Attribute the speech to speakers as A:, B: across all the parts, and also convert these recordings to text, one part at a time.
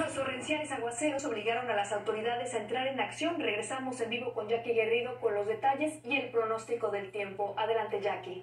A: torrenciales aguaceros obligaron a las autoridades a entrar en acción. Regresamos en vivo con Jackie Guerrido con los detalles y el pronóstico del tiempo. Adelante, Jackie.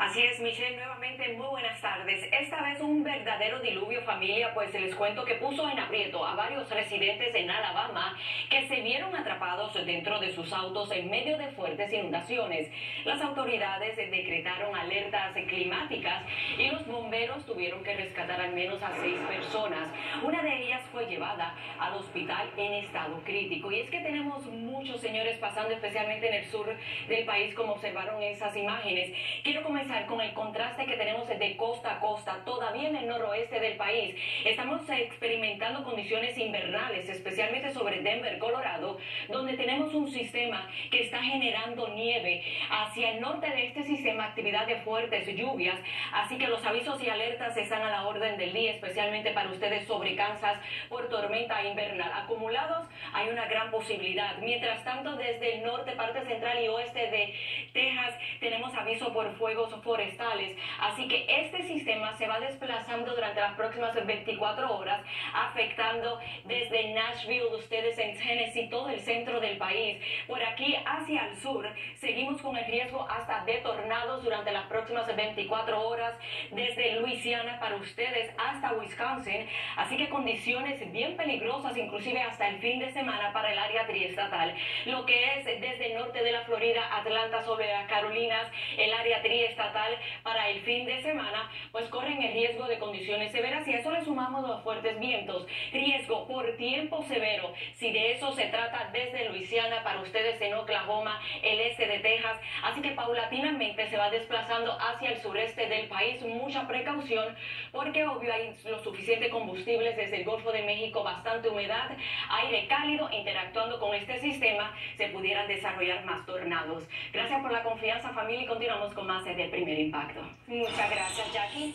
B: Así es, Michelle, nuevamente muy buenas tardes. Esta vez un verdadero diluvio familia, pues les cuento que puso en aprieto a varios residentes en Alabama que se vieron atrapados dentro de sus autos en medio de fuertes inundaciones. Las autoridades decretaron alertas climáticas y los bomberos tuvieron que rescatar al menos a seis personas. Una de ellas fue llevada al hospital en estado crítico. Y es que tenemos muchos señores pasando, especialmente en el sur del país, como observaron esas imágenes. Quiero comenzar con el contraste que tenemos de costa a costa, todavía en el noroeste del país. Estamos experimentando condiciones invernales, especialmente sobre Denver, Colorado, donde tenemos un sistema que está generando nieve. Hacia el norte de este sistema, actividad de fuertes lluvias, así que los avisos y alertas están a la orden del día, especialmente para ustedes sobre Kansas por tormenta invernal. Acumulados hay una gran posibilidad. Mientras tanto, desde el norte, parte central y oeste de Texas, tenemos aviso por fuegos forestales. Así que este sistema se va desplazando durante las próximas 24 horas, afectando desde Nashville, ustedes en Tennessee, todo el centro del país. Por aquí hacia el sur, seguimos con el riesgo hasta de tornados durante las próximas 24 horas, desde Luisiana para ustedes hasta Wisconsin. Así que condiciones bien peligrosas, inclusive hasta el fin de semana para el área triestatal. Lo que es desde el norte de la Florida, Atlanta sobre las Carolinas, el área triestatal para el fin de semana, pues corren el riesgo de condiciones severas y a eso le sumamos los fuertes vientos. Riesgo por tiempo severo, si de eso se trata desde Luisiana para ustedes en Oklahoma, el este de Texas. Así que paulatinamente se va desplazando hacia el sureste del país. Mucha precaución porque obvio hay lo suficiente combustibles desde el Golfo de México, bastante humedad, aire cálido, interactuando con este sistema, se pudieran desarrollar más tornados. Gracias por la confianza familia y continuamos con más del primer impacto.
A: Muchas gracias, Jackie.